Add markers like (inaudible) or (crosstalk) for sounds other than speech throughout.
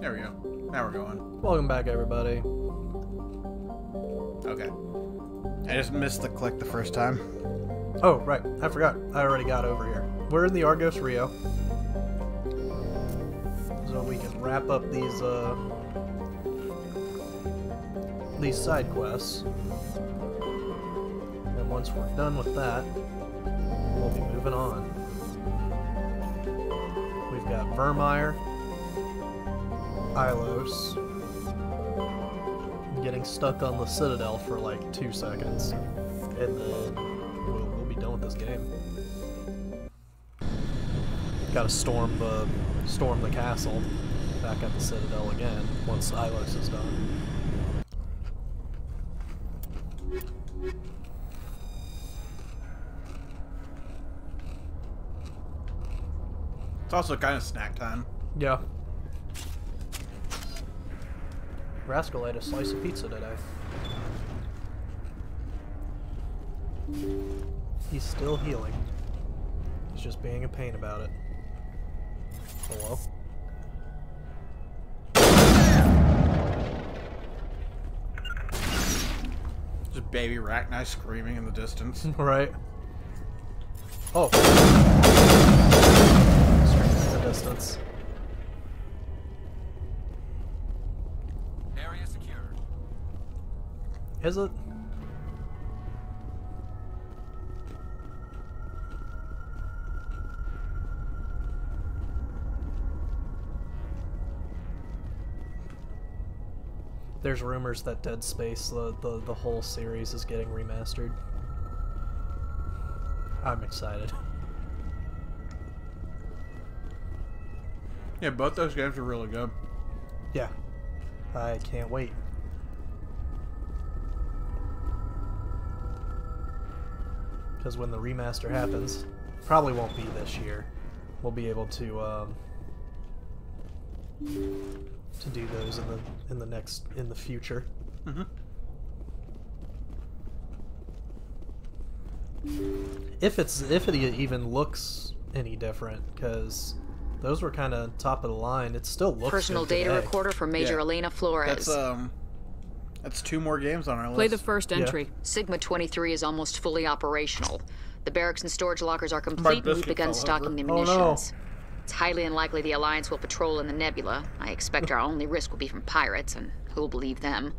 There we go. Now we're going. Welcome back, everybody. Okay. I just missed the click the first time. Oh, right. I forgot. I already got over here. We're in the Argos Rho. So we can wrap up these, uh... These side quests. And once we're done with that, we'll be moving on. We've got Virmire, Ilos, getting stuck on the Citadel for like two seconds, and then we'll, we'll be done with this game. Got to storm the storm the castle back at the Citadel again once Ilos is done. It's also kind of snack time. Yeah. Rascal ate a slice of pizza today. He's still healing. He's just being a pain about it. Hello? Just baby Rachni screaming in the distance. (laughs) right. Oh. Straight in the distance. Is it? There's rumors that Dead Space, the, the, the whole series, is getting remastered. I'm excited. (laughs) Yeah, both those games are really good. Yeah. I can't wait. Because when the remaster happens, probably won't be this year. We'll be able to um, to do those in the in the next in the future. Mm-hmm. If it's if it e- even looks any different, because those were kind of top of the line. It still looks Personal good data today. recorder for Major Yeah. Elena Flores. That's um, that's two more games on our list. Play the list. first Yeah. entry. Sigma 23 is almost fully operational. The barracks and storage lockers are complete, and we've begun fell stocking the over. Oh, no. munitions. It's highly unlikely the Alliance will patrol in the nebula. I expect our only risk will be from pirates, and who'll believe them?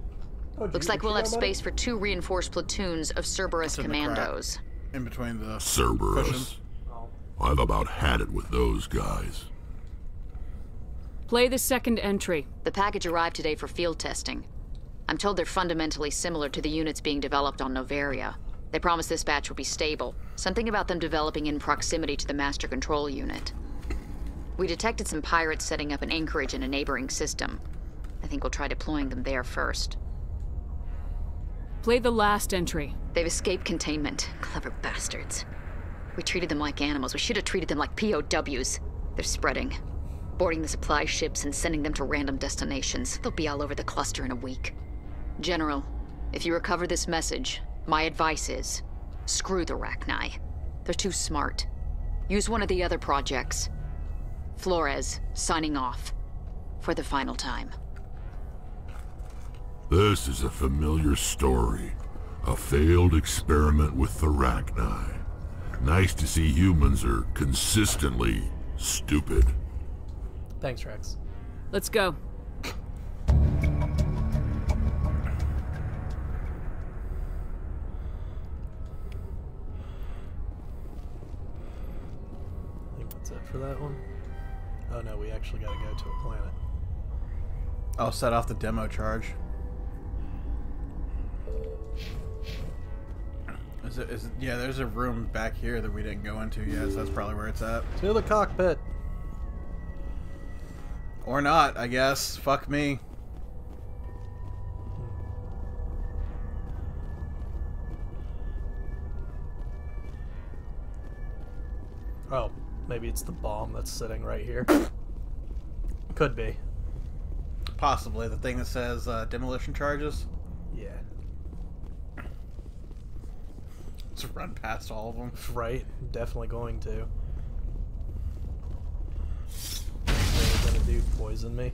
Oh, Looks like we'll have know about it? space for two reinforced platoons of Cerberus in commandos. in between the Cerberus. cushions. I've about had it with those guys. Play the second entry. The package arrived today for field testing. I'm told they're fundamentally similar to the units being developed on Noveria. They promise this batch will be stable. Something about them developing in proximity to the master control unit. We detected some pirates setting up an anchorage in a neighboring system. I think we'll try deploying them there first. Play the last entry. They've escaped containment. Clever bastards. We treated them like animals. We should have treated them like POWs. They're spreading. Boarding the supply ships and sending them to random destinations. They'll be all over the cluster in a week. General, if you recover this message, my advice is screw the Rachni. They're too smart. Use one of the other projects. Flores, signing off. For the final time. This is a familiar story. A failed experiment with the Rachni. Nice to see humans are consistently stupid. Thanks, Rex. Let's go. That one. Oh no, we actually gotta go to a planet. I'll set off the demo charge. Is it, is it, yeah, there's a room back here that we didn't go into yet, so that's probably where it's at. To the cockpit. Or not, I guess. Fuck me. it's the bomb that's sitting right here. Could be. Possibly. The thing that says uh, demolition charges? Yeah. Let's run past all of them. (laughs) Right. Definitely going to. They're gonna do poison me.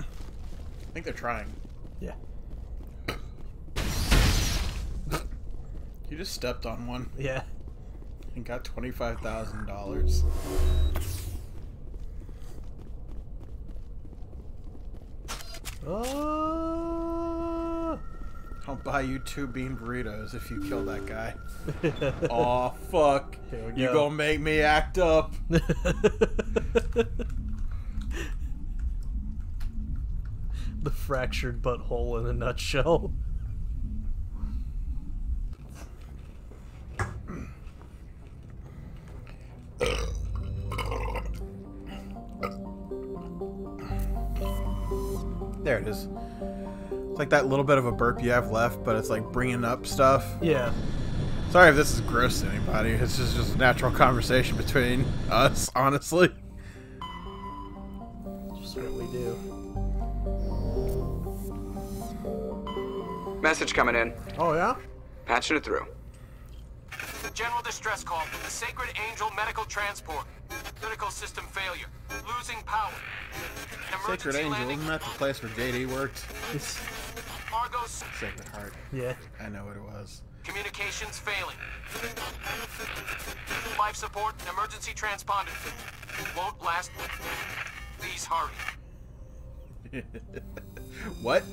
I think they're trying. Yeah. You just stepped on one Yeah. and got twenty-five thousand dollars. Oh. I'll buy you two bean burritos if you kill that guy. (laughs) Aw, fuck. We You go. gonna make me act up. (laughs) the fractured butthole in a nutshell. There it is. It's like that little bit of a burp you have left, but it's like bringing up stuff. Yeah. Sorry if this is gross to anybody. It's just, just a natural conversation between us, (laughs) honestly. Just what we do. Message coming in. Oh yeah? Patching it through. General distress call from the Sacred Angel Medical Transport. Critical system failure. Losing power. Sacred Angel, landing. isn't that the place where JD worked? It's, Argos. Sacred Heart. yeah. I know what it was. Communications failing. Life support and emergency transponder. Won't last. Please hurry. (laughs) what?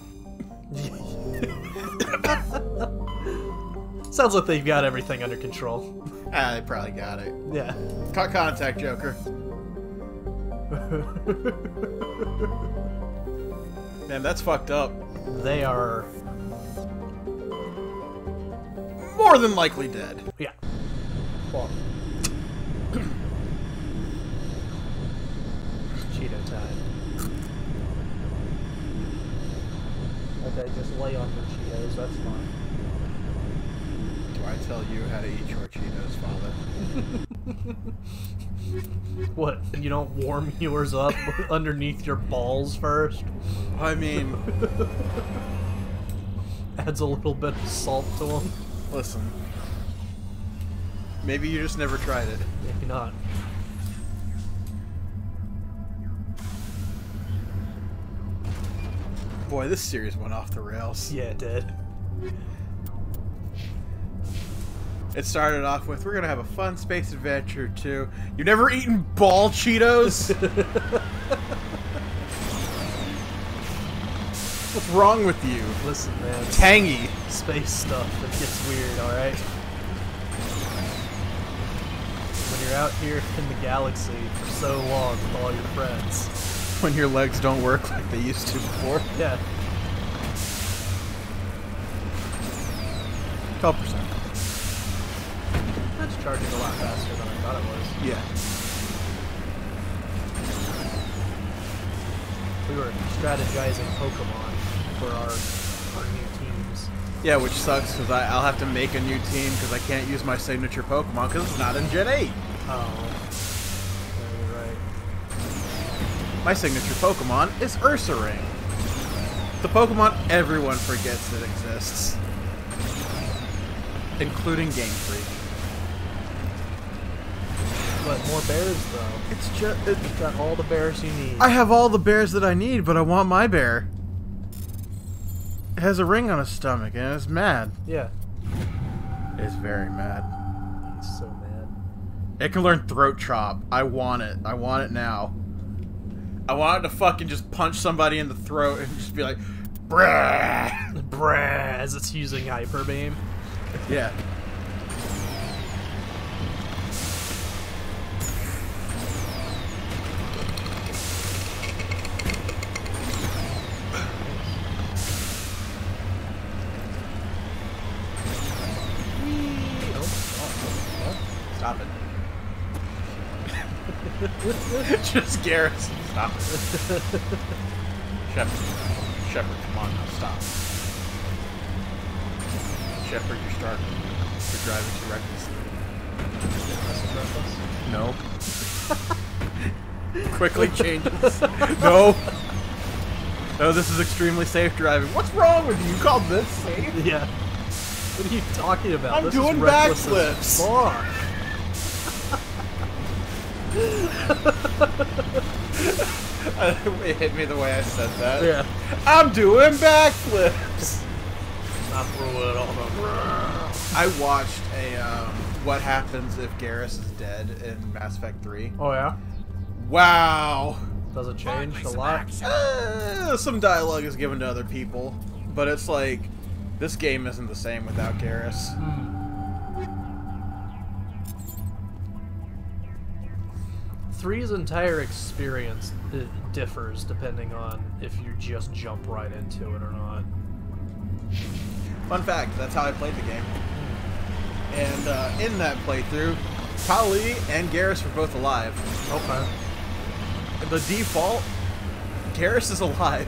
(laughs) (laughs) Sounds like they've got everything under control. Ah, they probably got it. Yeah. Cut contact, Joker. (laughs) Man, that's fucked up. they are. More than likely dead. Yeah. Well. (clears throat) Cheeto time. Okay, just lay on your Cheetos, that's fine. I tell you how to eat your Cheetos, Father? (laughs) What? You don't warm (laughs) yours up underneath your balls first? I mean, (laughs) Adds a little bit of salt to them? listen. Maybe you just never tried it. Maybe not. Boy, this series went off the rails. Yeah, it did. It started off with, we're gonna have a fun space adventure too. You've never eaten ball Cheetos? (laughs) What's wrong with you? Listen, man. Tangy. space stuff that gets weird, alright? When you're out here in the galaxy for so long with all your friends. When your legs don't work like they used to before. Yeah. 12%. That's charging a lot faster than I thought it was. Yeah. We were strategizing Pokemon for our our new teams. Yeah, which sucks because I'll have to make a new team because I can't use my signature Pokemon because it's not in Gen 8. Oh. Yeah, you're right. My signature Pokemon is Ursaring. The Pokemon everyone forgets that exists. Including Game Freak. But more bears though. It's just. You've got all the bears you need. I have all the bears that I need, but I want my bear. It has a ring on its stomach and it's mad. yeah. It's very mad. He's so mad. It can learn Throat Chop. I want it. I want it now. I want it to fucking just punch somebody in the throat and just be like, Brah! Brah, as it's using Hyper Beam. Yeah. Garrison. Stop. Shepard. Shepard, come on now, stop. Shepard, you're starting. You're driving too recklessly. No. (laughs) Quickly changes. no. No, this is extremely safe driving. What's wrong with you? You call this safe? Yeah. What are you talking about? I'm This doing reckless backflips. fuck. (laughs) it hit me the way I said that. Yeah. I'm doing backflips. I threw it on them. I watched a um, what happens if Garrus is dead in Mass Effect 3. Oh yeah. Wow. Does it change a lot? Uh, some dialogue is given to other people, but it's like this game isn't the same without Garrus. Three's entire experience differs depending on if you just jump right into it or not. Fun fact, that's how I played the game. And uh, in that playthrough, Kali and Garrus were both alive. Okay. The default, Garrus is alive.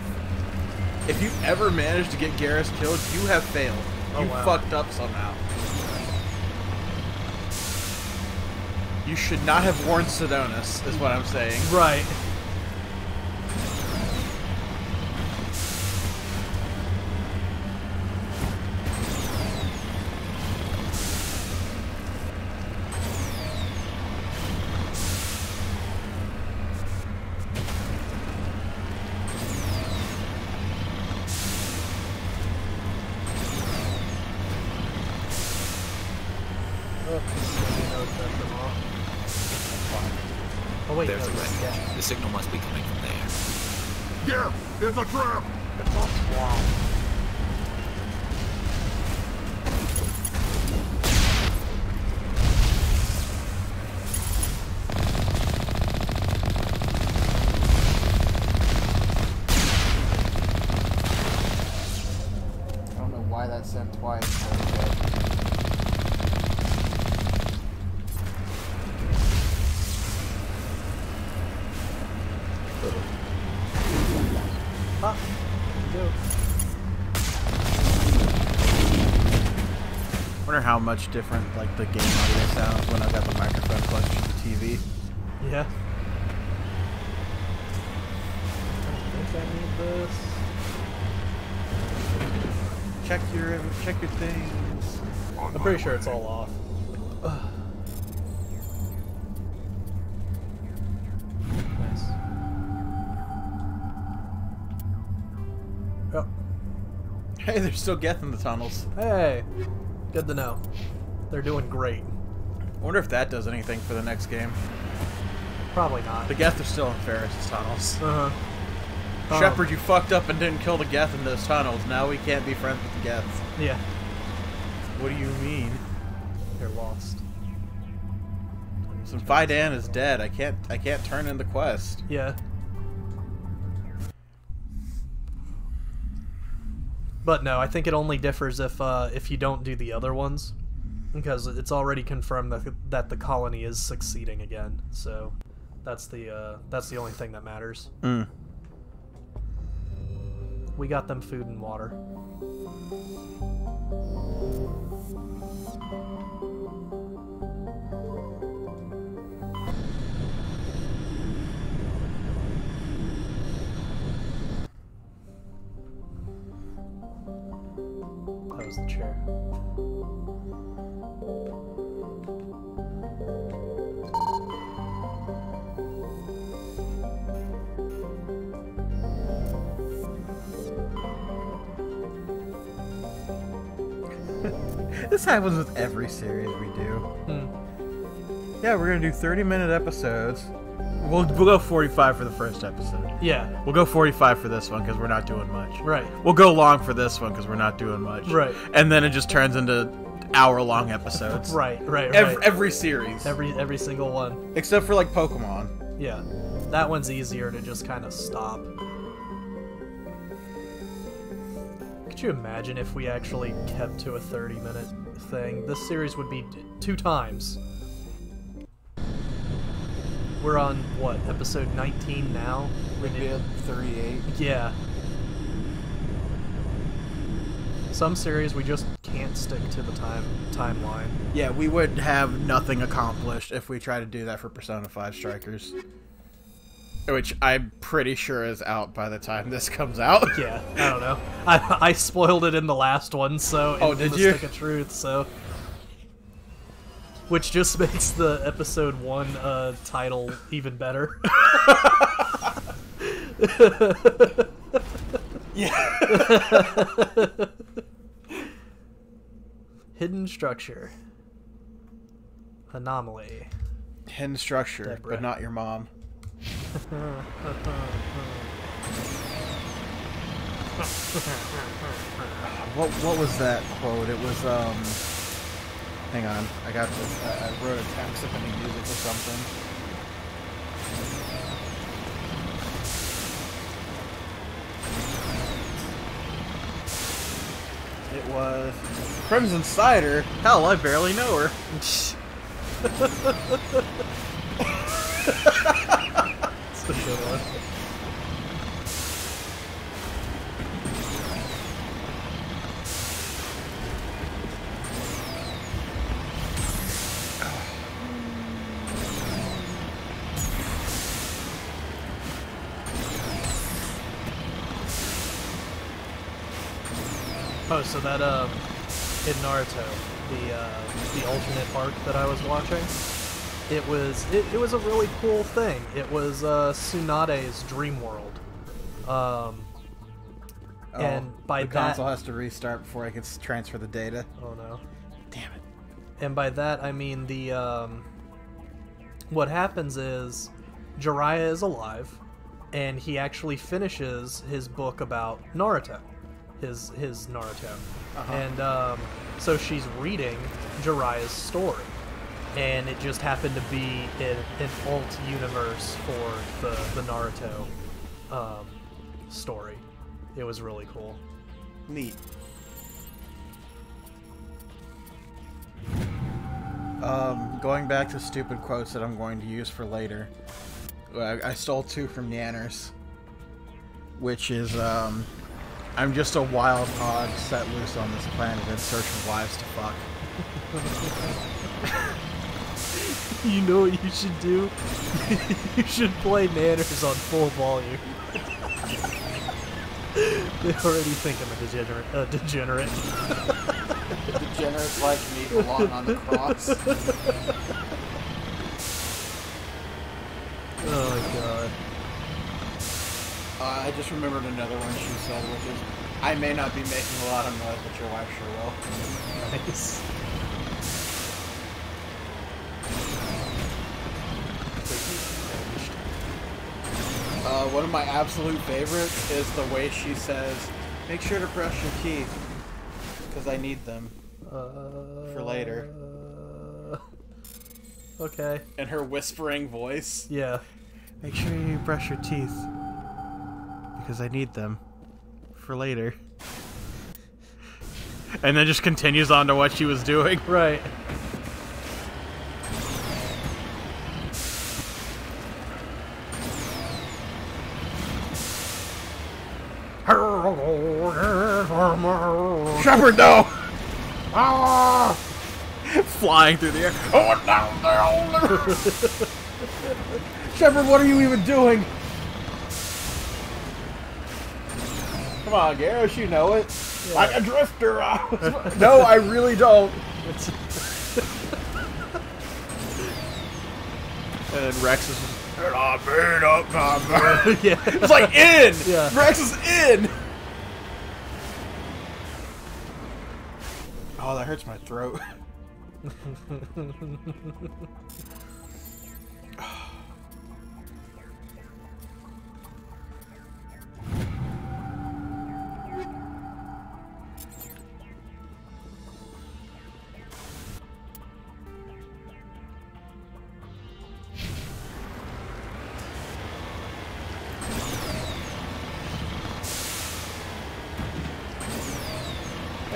If you ever manage to get Garrus killed, you have failed. Oh, you wow. fucked up somehow. You should not have warned Sidonis, is what I'm saying. Right. Oh wait, There's no, a red. yeah. The signal must be coming from there. Yeah, it's a trap! I how much different like the game audio sounds when I've got the microphone close to the TV. Yeah. I think I need this. Check your check your things. I'm pretty sure it's all off. nice. Oh, Hey, there's still Geth in the tunnels. hey, good to know. They're doing great. I wonder if that does anything for the next game. Probably not. The Geth are still in Feros' tunnels. Uh huh. Oh. Shepard, you fucked up and didn't kill the Geth in those tunnels. Now we can't be friends with the Geth. Yeah, What do you mean? they're lost. Since Fai Dan is dead, I can't I can't turn in the quest. Yeah. But no, I think it only differs if uh, if you don't do the other ones, because it's already confirmed that that the colony is succeeding again. So that's the uh, that's the only thing that matters. Mm. We got them food and water. That was the chair. This happens with every series we do. Hmm. Yeah, we're gonna do 30 minute episodes. We'll, we'll go 45 for the first episode. Yeah. We'll go 45 for this one because we're not doing much. Right. We'll go long for this one because we're not doing much. Right. And then it just turns into hour long episodes. (laughs) Right. Right. Right. Every, every series. every every single one. Except for like Pokemon. Yeah, that one's easier to just kind of stop. Could you imagine if we actually kept to a 30 minute thing? This series would be two times. We're on, what, episode 19 now? Be at 38. Yeah. Some series we just can't stick to the time timeline. Yeah, we would have nothing accomplished if we try to do that for Persona 5 Strikers. Which I'm pretty sure is out by the time this comes out. Yeah, I don't know. I, I spoiled it in the last one, so Oh, did you? Stick of Truth, so which just (laughs) makes the episode one uh, title even better. yeah. (laughs) Hidden structure. Anomaly. Hidden structure, Deborah. but not your mom. (laughs) What what was that quote? It was um. Hang on, I got this. I, wrote a text of any music or something. It was Crimson Cider. Hell, I barely know her. (laughs) (laughs) so that um, in Naruto, the uh, the alternate arc that I was watching, it was it, it was a really cool thing. It was uh, Tsunade's dream world, um, and by Oh, the that, console has to restart before I can transfer the data. oh no, Damn it. and by that I mean the um, what happens is Jiraiya is alive, and he actually finishes his book about Naruto, his his Naruto, and um, so she's reading Jiraiya's story, and it just happened to be in an alt universe for the the Naruto um, story. It was really cool. Neat. Um, going back to stupid quotes that I'm going to use for later. I, I stole two from Nanners, which is, um, I'm just a wild hog set loose on this planet in search of wives to fuck. (laughs) You know what you should do? (laughs) you should play Nanners on full volume. (laughs) they already think I'm a degenerate. A degenerate. Degenerates like me belong on the cross. Oh god. Uh, I just remembered another one she said, which is, I may not be making a lot of noise, but your wife sure will. Nice. Uh, one of my absolute favorites is the way she says, "Make sure to brush your teeth, because I need them Uh, for later." Okay. And her whispering voice, Yeah. "Make sure you brush your teeth, because I need them for later." And then just continues on to what she was doing. (laughs) Right. Shepard, no! Ah! Flying through the air. Oh, down there! (laughs) Shepard, what are you even doing? Come on, Garrus, you know it. Like a drifter. (laughs) no, I really don't. It's, And then Rex is "And I made up my mind." (laughs) yeah. It's like in. Yeah. Rex is in. Oh, that hurts my throat. (laughs)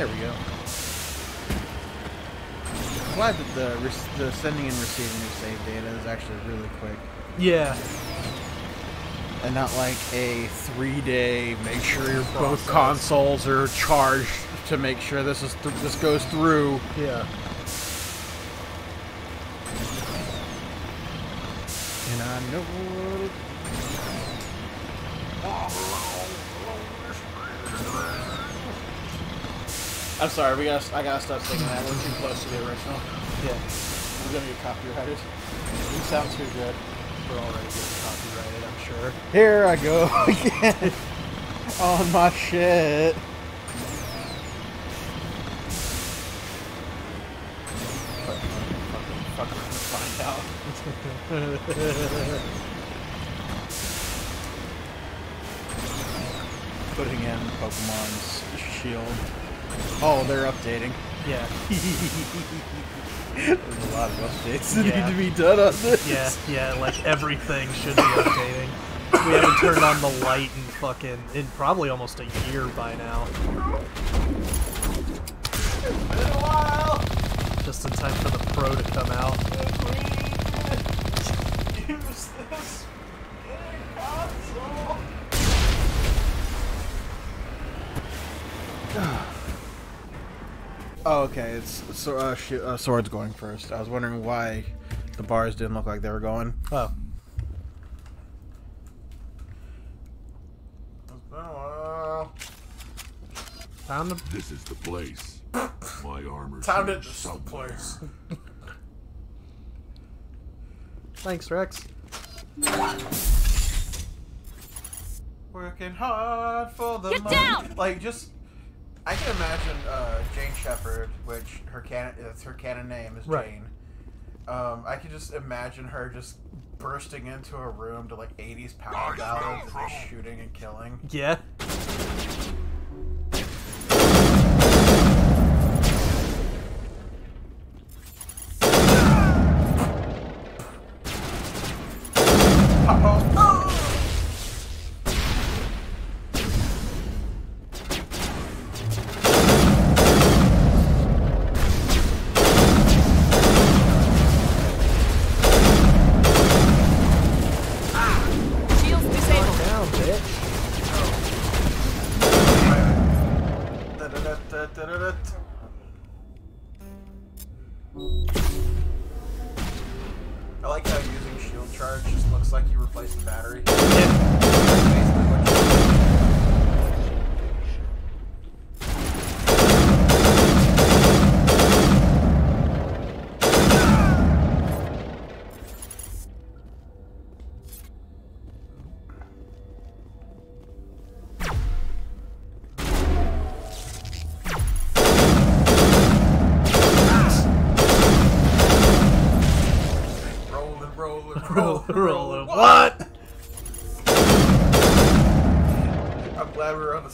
There we go. I'm glad that the, the sending and receiving of save data is actually really quick. Yeah. And not like a three day make sure your both consoles are charged to make sure this is th- this goes through. Yeah. And I know I'm sorry, we gotta, I gotta stop singing that. We're too close to the original. Yeah. We're gonna get copyrighted. You sound too good. we're already getting copyrighted, I'm sure. Here I go (laughs) again on my shit. Fucking, fucking find out. Putting in Pokemon's shield. Oh, they're updating. Yeah, (laughs) There's a lot of updates that Yeah. need to be done on this. yeah, yeah. Like everything should be updating. We haven't turned on the light in fucking in probably almost a year by now. Just in time for the Pro to come out. Use this console. Oh, okay. It's so, uh, sh- uh, swords going first. I was wondering why the bars didn't look like they were going. Oh, It's been a while. time to This is the place. My armor. Time to seems just the place. (laughs) thanks, Rex. Working hard for the Get money. down! Like just, I can imagine uh, Jane Shepard, which her canon, it's her canon name is Right. Jane. Um, I can just imagine her just bursting into a room to like '80s power ballads and just shooting and killing. Yeah.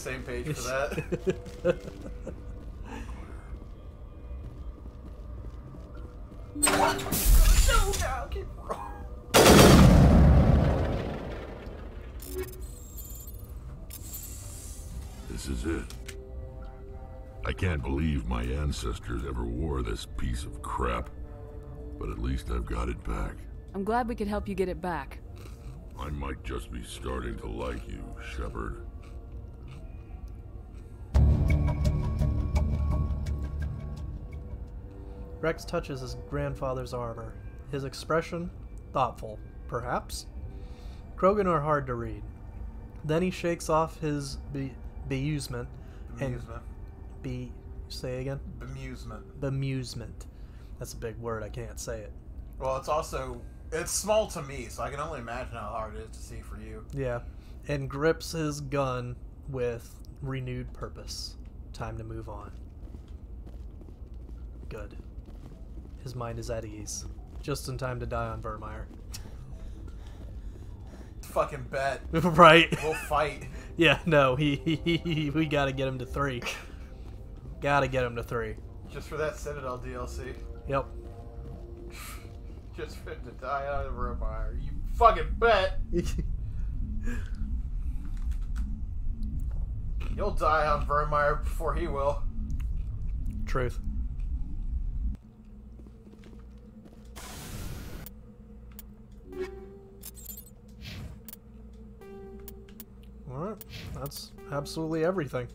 Same page for that. no, no, keep rolling. This is it. I can't believe my ancestors ever wore this piece of crap. But at least I've got it back. I'm glad we could help you get it back. I might just be starting to like you, Shepard. Rex touches his grandfather's armor. His expression, thoughtful, perhaps. Krogan are hard to read. Then he shakes off his be- bemusement Bemusement. be say again Bemusement. bemusement. That's a big word. I can't say it. Well, it's also it's small to me, so I can only imagine how hard it is to see for you. Yeah, and grips his gun with renewed purpose. Time to move on. Good. His mind is at ease. Just in time to die on Virmire. Fucking bet. (laughs) right. We'll fight. (laughs) Yeah, no, he, he, he we gotta get him to three. gotta get him to three. Just for that Citadel DLC. Yep. Just for him to die on Virmire. You fucking bet. (laughs) You'll die on Virmire before he will. Truth. Alright, that's absolutely everything.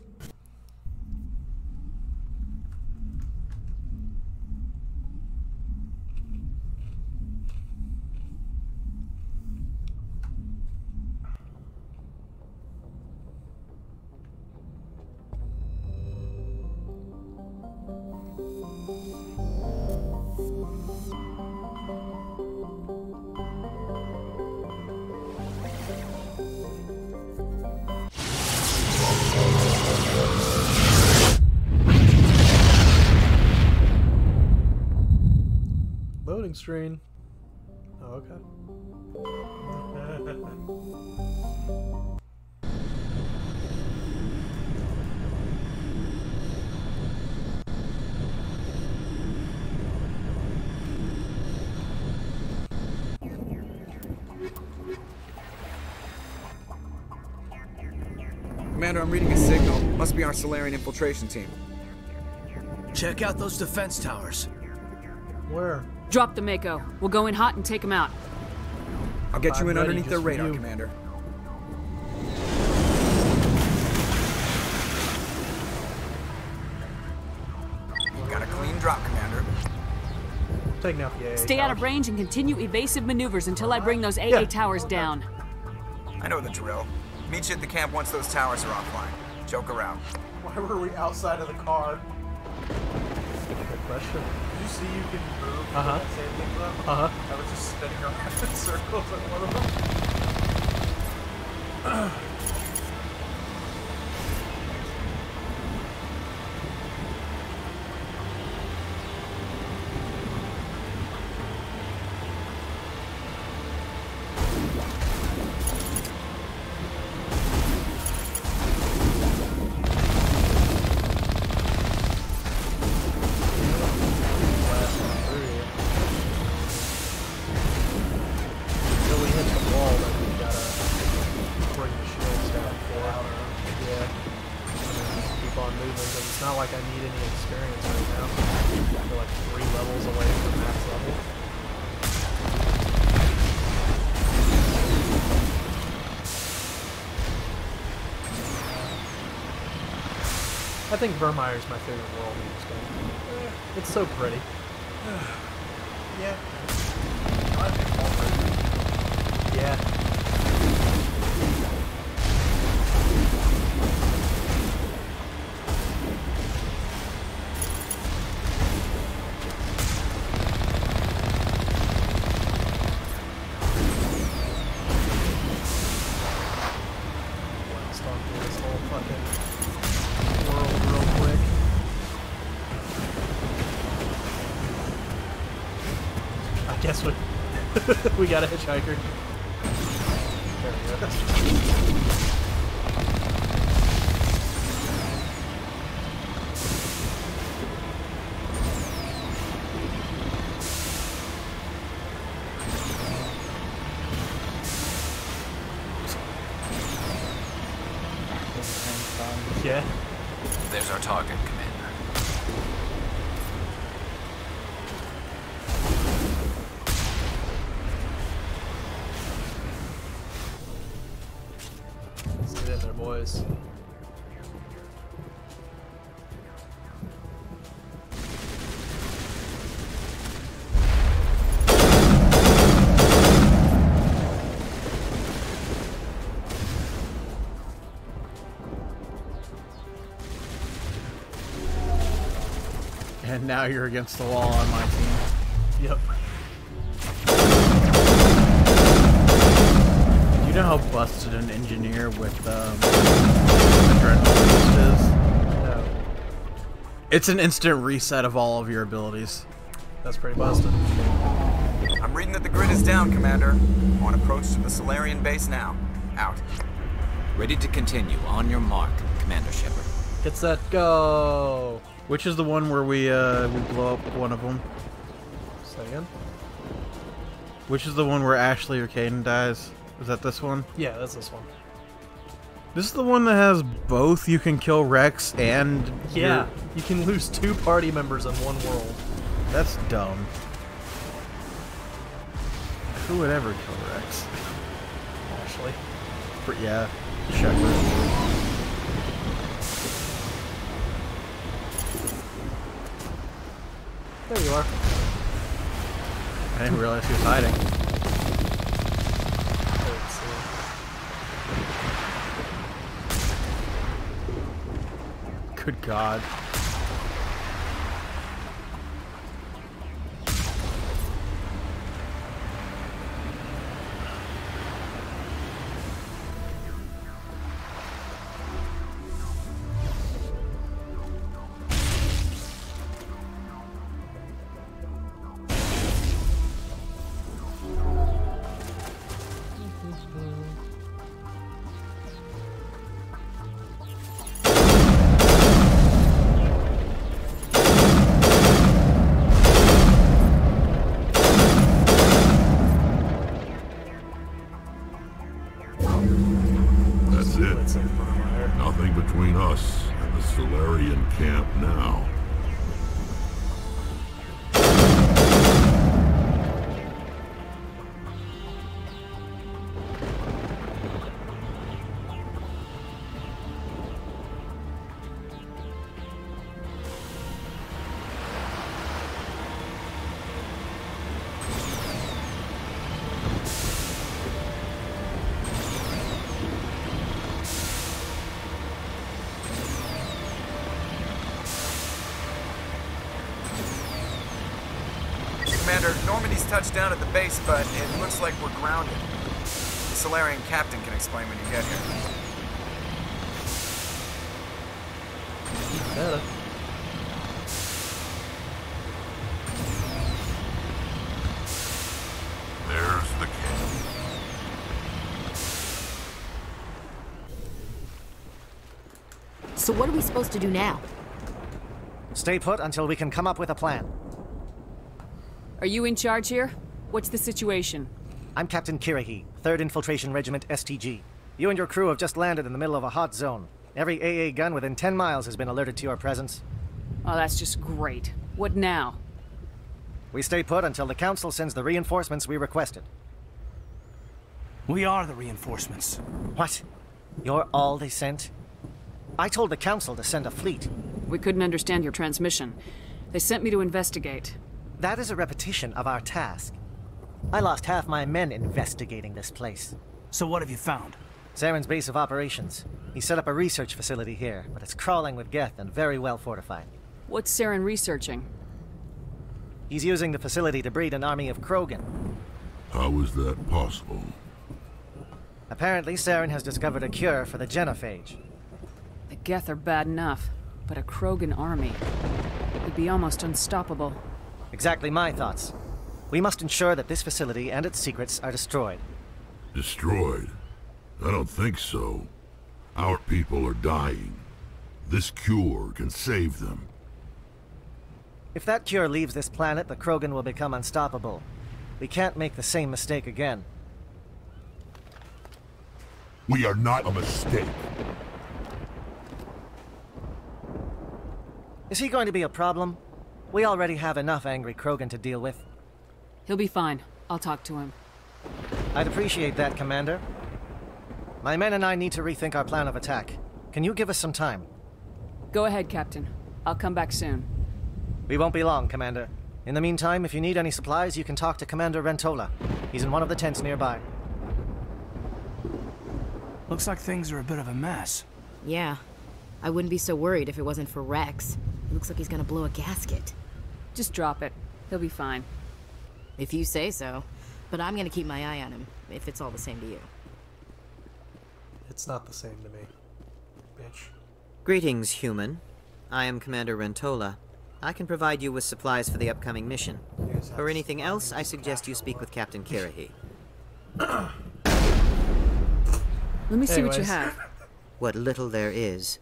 Commander, I'm reading a signal. Must be our Salarian infiltration team. Check out those defense towers. Where? Drop the Mako. We'll go in hot and take him out. I'll get you I'm in underneath their radar, you. Commander. Got a clean drop, Commander. Taking out the AA Stay out of range and continue evasive maneuvers until I bring those AA Yeah. towers down. I know the drill. Meet you at the camp once those towers are offline. Joke around. Why were we outside of the car? Good question. Did you see you can move? Uh huh. Say things up? Uh huh. I was just spinning around (laughs) in circles at one of them. (clears throat) think Virmire's my favorite world in this game. It's so pretty. Hitchhiker. There we go. Yeah. There's our target, And now you're against the wall on my team. Yep. You know how busted an engineer with um, adrenaline is? No. It's an instant reset of all of your abilities. That's pretty busted. I'm reading that the grid is down, Commander. On approach to the Salarian base now. Out. Ready to continue. On your mark, Commander Shepard. Get set, go! Which is the one where we uh, we blow up one of them? Say again? Which is the one where Ashley or Kaidan dies? Is that this one? Yeah, that's this one. This is the one that has both. You can kill Rex and Yeah, your- you can lose two party members in one world. That's dumb. Who would ever kill Rex? Ashley. Yeah, Shepard. Are. I didn't realize he was hiding. Good God. between us and the Salarian camp now. Down at the base, but it looks like we're grounded. The Salarian captain can explain when you get here. Better. There's the king. So what are we supposed to do now? Stay put until we can come up with a plan. Are you in charge here? What's the situation? I'm Captain Kirrahe, 3rd Infiltration Regiment STG. You and your crew have just landed in the middle of a hot zone. Every AA gun within 10 miles has been alerted to your presence. Oh, that's just great. What now? We stay put until the Council sends the reinforcements we requested. We are the reinforcements. What? You're all they sent? I told the Council to send a fleet. We couldn't understand your transmission. They sent me to investigate. That is a repetition of our task. I lost half my men investigating this place. So what have you found? Saren's base of operations. He set up a research facility here, but it's crawling with Geth and very well fortified. What's Saren researching? He's using the facility to breed an army of Krogan. How is that possible? Apparently, Saren has discovered a cure for the genophage. The Geth are bad enough, but a Krogan army would be almost unstoppable. Exactly my thoughts. We must ensure that this facility and its secrets are destroyed. Destroyed? I don't think so. Our people are dying. This cure can save them. If that cure leaves this planet, the Krogan will become unstoppable. We can't make the same mistake again. We are not a mistake. Is he going to be a problem? We already have enough angry Krogan to deal with. He'll be fine. I'll talk to him. I'd appreciate that, Commander. My men and I need to rethink our plan of attack. Can you give us some time? Go ahead, Captain. I'll come back soon. We won't be long, Commander. In the meantime, if you need any supplies, you can talk to Commander Rentola. He's in one of the tents nearby. Looks like things are a bit of a mess. Yeah. I wouldn't be so worried if it wasn't for Wrex. It looks like he's gonna blow a gasket. Just drop it. He'll be fine. If you say so. But I'm gonna keep my eye on him, if it's all the same to you. It's not the same to me. Bitch. Greetings, human. I am Commander Rentola. I can provide you with supplies for the upcoming mission. For anything else, I suggest you speak with Captain Kirrahe. (coughs) Let me see what you have. What little there is.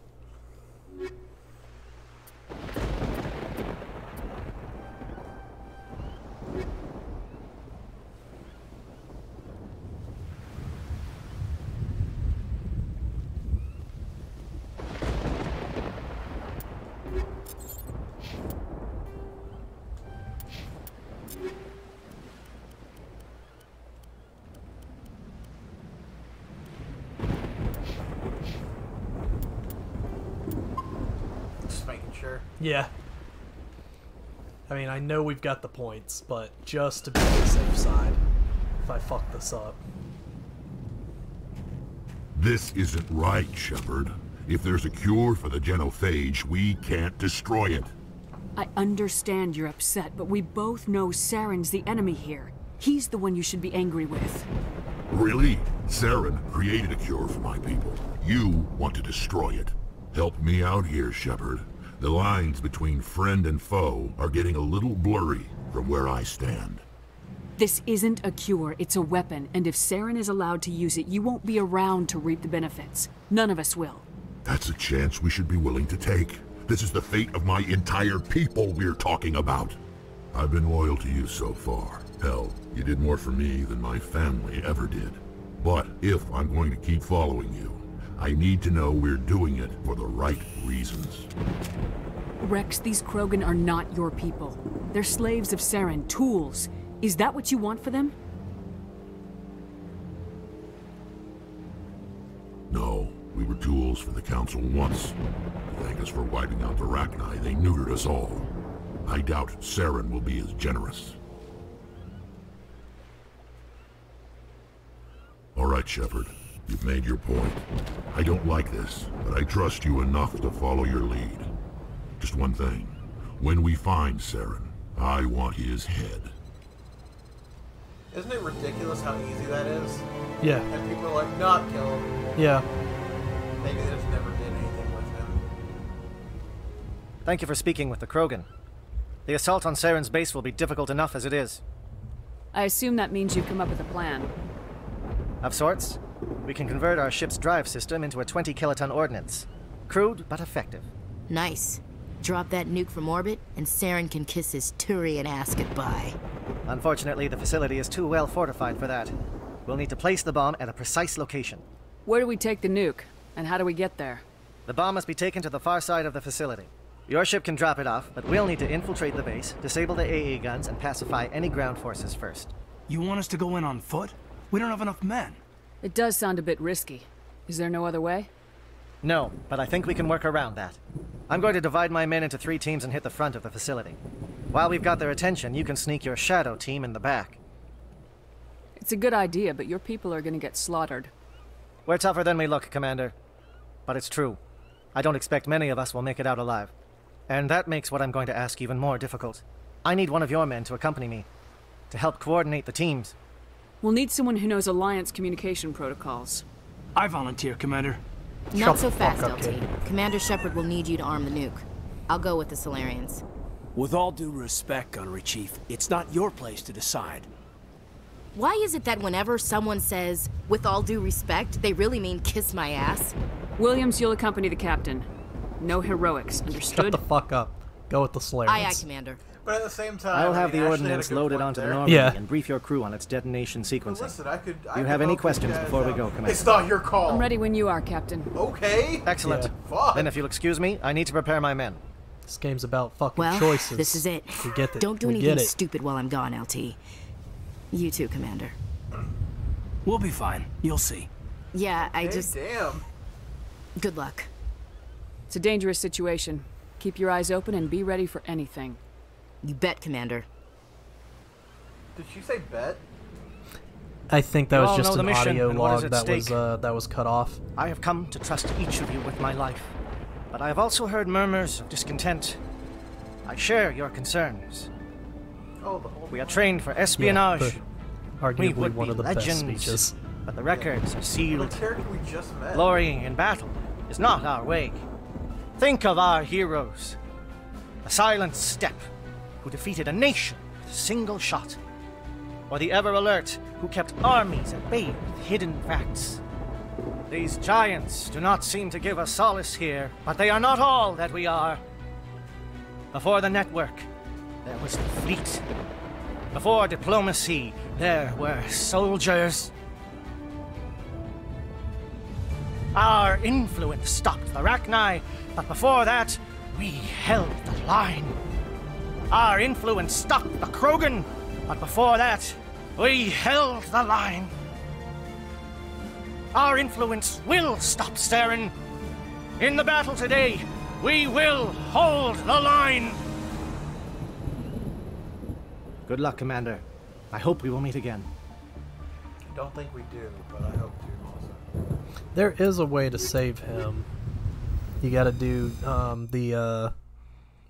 Yeah. I mean, I know we've got the points, but just to be on the safe side, if I fuck this up. This isn't right, Shepard. If there's a cure for the genophage, we can't destroy it. I understand you're upset, but we both know Saren's the enemy here. He's the one you should be angry with. Really? Saren created a cure for my people. You want to destroy it. Help me out here, Shepard. The lines between friend and foe are getting a little blurry from where I stand. This isn't a cure, it's a weapon, and if Saren is allowed to use it, you won't be around to reap the benefits. None of us will. That's a chance we should be willing to take. This is the fate of my entire people we're talking about. I've been loyal to you so far. Hell, you did more for me than my family ever did. But if I'm going to keep following you, I need to know we're doing it for the right reasons. Wrex, these Krogan are not your people. They're slaves of Saren, tools. Is that what you want for them? No, we were tools for the Council once. To thank us for wiping out the Rachni, they neutered us all. I doubt Saren will be as generous. All right, Shepard. You've made your point. I don't like this, but I trust you enough to follow your lead. Just one thing. When we find Saren, I want his head. Isn't it ridiculous how easy that is? Yeah. And people are like, not kill him. Yeah. Maybe they just never did anything with him. Thank you for speaking with the Krogan. The assault on Saren's base will be difficult enough as it is. I assume that means you've come up with a plan. Of sorts. We can convert our ship's drive system into a 20 kiloton ordnance. Crude, but effective. Nice. Drop that nuke from orbit, and Saren can kiss his Turian ass goodbye. Unfortunately, the facility is too well fortified for that. We'll need to place the bomb at a precise location. Where do we take the nuke? And how do we get there? The bomb must be taken to the far side of the facility. Your ship can drop it off, but we'll need to infiltrate the base, disable the AA guns, and pacify any ground forces first. You want us to go in on foot? We don't have enough men. It does sound a bit risky. Is there no other way? No, but I think we can work around that. I'm going to divide my men into three teams and hit the front of the facility. While we've got their attention, you can sneak your shadow team in the back. It's a good idea, but your people are gonna get slaughtered. We're tougher than we look, Commander. But it's true. I don't expect many of us will make it out alive. And that makes what I'm going to ask even more difficult. I need one of your men to accompany me, to help coordinate the teams. We'll need someone who knows Alliance communication protocols. I volunteer, Commander. Not so fast, LT. Commander Shepard will need you to arm the nuke. I'll go with the Salarians. With all due respect, Gunnery Chief, it's not your place to decide. Why is it that whenever someone says, with all due respect, they really mean kiss my ass? Williams, you'll accompany the captain. No heroics, understood? Shut the fuck up. Go with the Salarians. Aye, aye, Commander. But at the same time, I'll I have mean, the Ashley had a ordnance loaded point onto the there. Normandy Yeah. and brief your crew on its detonation But sequencing. listen, I could. I you have any questions before we go, Commander? It's not your call. I'm ready when you are, Captain. Okay. Excellent. Fuck. Then if you'll excuse me, I need to prepare my men. This game's about fucking Well, choices. this is it. We get it. Don't do we anything stupid while I'm gone, LT. You too, Commander. We'll be fine. You'll see. Yeah, I Hey, just... Damn. Good luck. It's a dangerous situation. Keep your eyes open and be ready for anything. You bet, Commander. Did she say bet? I think that You was just an audio and what is log at that was uh, that was cut off. I have come to trust each of you with my life, but I have also heard murmurs of discontent. I share your concerns. Oh. We are trained for espionage. but we would one be of the best legends, speeches. but the records are The sealed. character we just met. Glorying in battle is not our way. Think of our heroes. A silent step, who defeated a nation with a single shot. Or the ever alert, who kept armies at bay with hidden facts. These giants do not seem to give us solace here, but they are not all that we are. Before the network, there was the fleet. Before diplomacy, there were soldiers. Our influence stopped the Rachni, but before that, we held the line. Our influence stopped the Krogan, but before that, we held the line. Our influence will stop Saren. In the battle today, we will hold the line. Good luck, Commander. I hope we will meet again. I don't think we do, but I hope to. Also. There is a way to save him. You got to do um, the uh,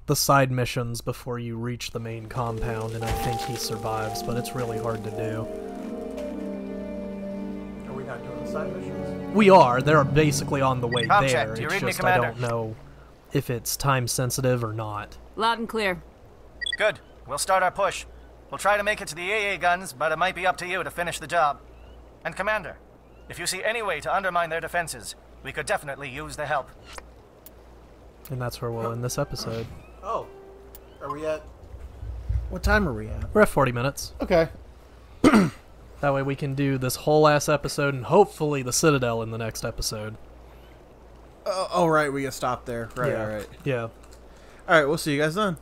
the side missions before you reach the main compound, and I think he survives, but it's really hard to do. Are we not doing the side missions? We are. They're basically on the way Com there. check. You it's read me, just I don't know if it's time sensitive or not. Loud and clear. Good. We'll start our push. We'll try to make it to the AA guns, but it might be up to you to finish the job. And Commander, if you see any way to undermine their defenses, we could definitely use the help. And that's where we'll end this episode. Oh, are we at? What time are we at? We're at 40 minutes. Okay. (clears throat) That way we can do this whole ass episode and hopefully the Citadel in the next episode. Uh, oh, right, we can stop there. Right, yeah. all right. Yeah. All right, we'll see you guys then.